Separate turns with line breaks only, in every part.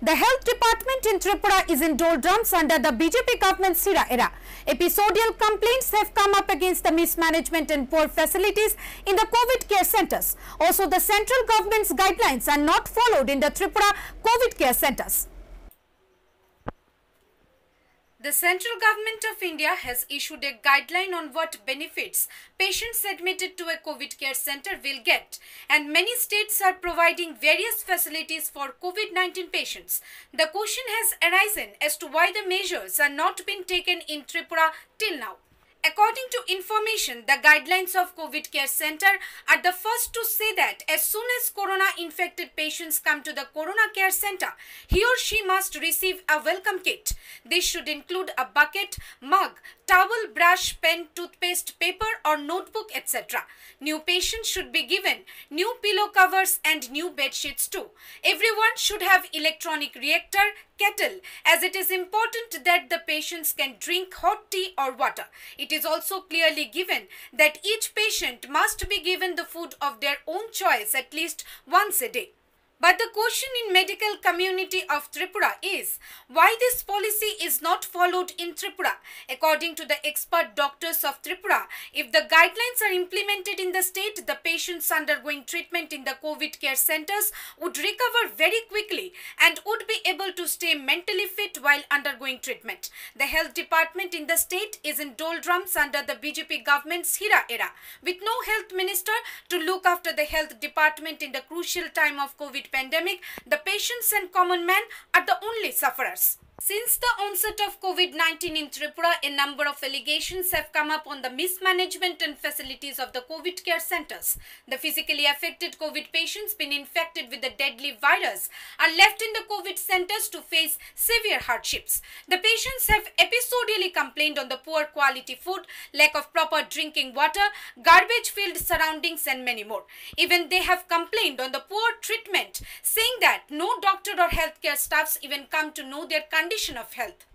The health department in Tripura is in doldrums under the BJP government's Hira era. Episodial complaints have come up against the mismanagement and poor facilities in the COVID care centers. Also, the central government's guidelines are not followed in the Tripura COVID care centers. The central government of India has issued a guideline on what benefits patients admitted to a COVID care center will get, and many states are providing various facilities for COVID 19 patients. The question has arisen as to why the measures are not being taken in Tripura till now. According to information, the guidelines of COVID Care Center are the first to say that as soon as corona infected patients come to the Corona Care Center, he or she must receive a welcome kit. This should include a bucket, mug, towel, brush, pen, toothpaste, paper or notebook, etc. New patients should be given new pillow covers and new bed sheets too. Everyone should have electronic reactor, kettle as it is important that the patients can drink hot tea or water. It is also clearly given that each patient must be given the food of their own choice at least once a day. But the question in medical community of Tripura is why this policy is not followed in Tripura. According to the expert doctors of Tripura, if the guidelines are implemented in the state, the patients undergoing treatment in the COVID care centers would recover very quickly and would be able to stay mentally fit while undergoing treatment. The health department in the state is in doldrums under the BJP government's Hira era, with no health minister to look after the health department in the crucial time of COVID pandemic, the patients and common men are the only sufferers. Since the onset of COVID 19 in Tripura, a number of allegations have come up on the mismanagement and facilities of the COVID care centers. The physically affected COVID patients been infected with the deadly virus are left in the COVID centers to face severe hardships. The patients have episodically complained on the poor quality food, lack of proper drinking water, garbage filled surroundings, and many more. Even they have complained on the poor treatment, saying that no doctor or healthcare staffs even come to know their condition of health.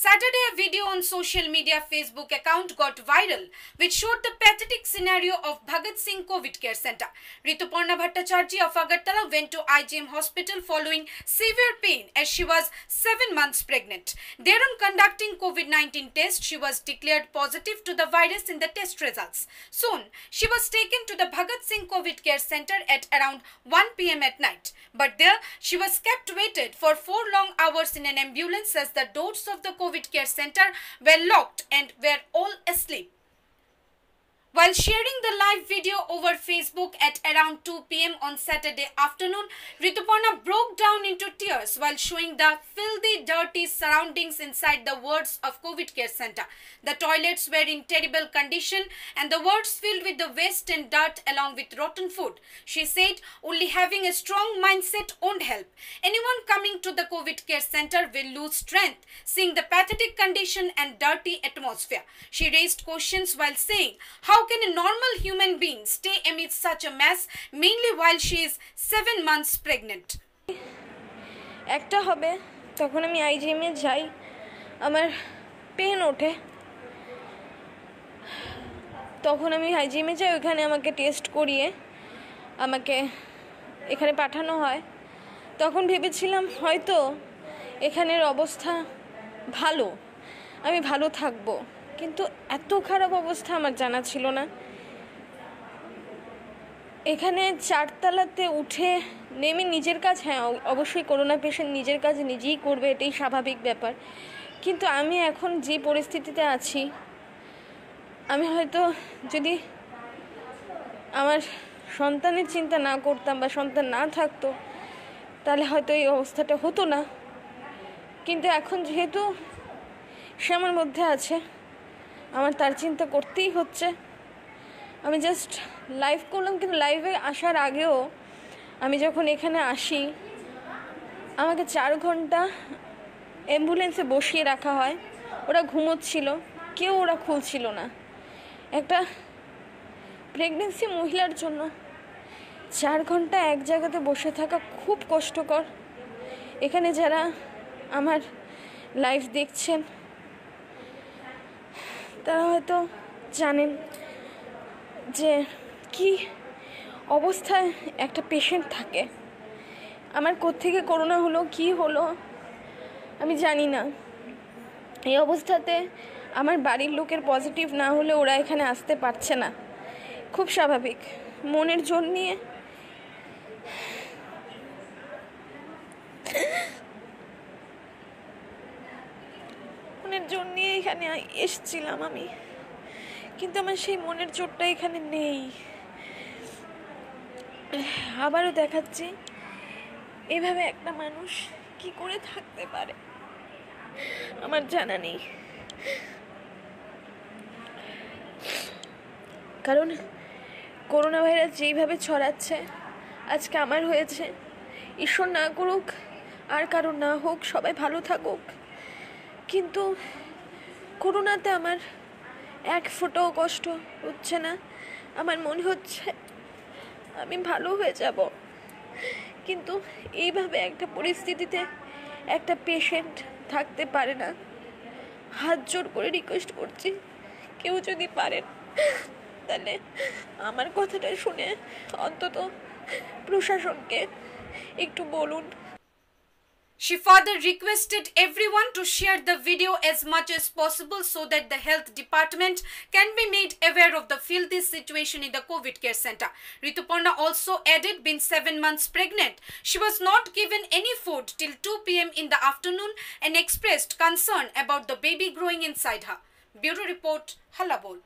Saturday, a video on social media Facebook account got viral, which showed the pathetic scenario of Bhagat Singh COVID Care Center. Rituparna Bhattacharjee of Agartala went to IGM hospital following severe pain as she was seven months pregnant. There, on conducting COVID-19 test, she was declared positive to the virus in the test results. Soon, she was taken to the Bhagat Singh COVID Care Center at around 1 p.m. at night. But there, she was kept waited for four long hours in an ambulance as the doors of the COVID care center were locked and were all asleep. While sharing the live video over Facebook at around 2 pm on Saturday afternoon, Rituparna broke down into tears while showing the filthy, dirty surroundings inside the wards of COVID care center. The toilets were in terrible condition and the wards filled with the waste and dirt along with rotten food. She said only having a strong mindset won't help. Anyone coming to the COVID care center will lose strength seeing the pathetic condition and dirty atmosphere. She raised questions while saying, How can a normal human being stay amidst such a mess, mainly while she is seven months pregnant?
একটা হবে তখন আমি আইজিএমে যাই আমার pen ওঠে। তখন আমি আইজিএমে যাই ওখানে আমাকে টেস্ট করিয়ে আমাকে এখানে পাঠানো হয়। তখন ভেবেছিলাম হয়তো এখানের অবস্থা ভালো আমি ভালো থাকব। কিন্তু এত খারাপ অবস্থা আমার জানা ছিল না। এখানে চারতলাতে উঠে নেমে নিজের কাজ হ্যাঁ অবশ্যই করোনা পেশেন্ট নিজের কাজ নিজেই করবে, এটাই স্বাভাবিক ব্যাপার। কিন্তু আমি এখন যে পরিস্থিতিতে আছি, আমি হয়তো যদি আমার সন্তানের চিন্তা না করতাম বা সন্তান না থাকতো, তাহলে হয়তো এই অবস্থাটা হতো না। কিন্তু এখন যেহেতু সে আমার মধ্যে আছে আমার তার চিন্তা করতেই হচ্ছে। আমি জাস্ট লাইভ করলাম, কিন্তু লাইভে আসার আগেও আমি যখন এখানে আসি, আমাকে চার ঘণ্টা অ্যাম্বুলেন্সে বসিয়ে রাখা হয়। ওরা ঘুমোচ্ছিল, কেউ ওরা খুলছিল না। একটা প্রেগনেন্সি মহিলার জন্য চার ঘণ্টা এক জায়গাতে বসে থাকা খুব কষ্টকর। এখানে যারা আমার লাইভ দেখছেন তারা হয়তো জানেন যে কি অবস্থায় একটা পেশেন্ট থাকে। আমার কোত্থেকে করোনা হলো, কি হলো, আমি জানি না। এই অবস্থাতে আমার বাড়ির লোকের পজিটিভ না হলে ওরা এখানে আসতে পারছে না। খুব স্বাভাবিক। মনের জোর নিয়ে মনের জোর নিয়ে এখানে এসেছিলাম আমি। কিন্তু আমার সেই মনের জোরটা এখানে নেই। আবারও দেখাচ্ছি, এভাবে একটা মানুষ কি করে থাকতে পারে? আমার জানা নেই। কারণ করোনা ভাইরাস যেইভাবে ছড়াচ্ছে, আজকে আমার হয়েছে। ঈশ্বর না করুক, আর কারও না হোক, সবাই ভালো থাকুক। কিন্তু করোনাতে আমার এক ফোঁটাও কষ্ট হচ্ছে না। আমার মনে হচ্ছে আমি ভালো হয়ে যাব। কিন্তু এইভাবে একটা পরিস্থিতিতে একটা পেশেন্ট থাকতে পারে না। হাত জোর করে রিকোয়েস্ট করছি, কেউ যদি পারেন, তাহলে আমার কথাটা শুনে অন্তত প্রশাসনকে একটু বলুন।
She further requested everyone to share the video as much as possible so that the health department can be made aware of the filthy situation in the COVID care center. Rituparna also added being seven months pregnant. She was not given any food till 2 p.m. in the afternoon and expressed concern about the baby growing inside her. Bureau Report, Hallabol.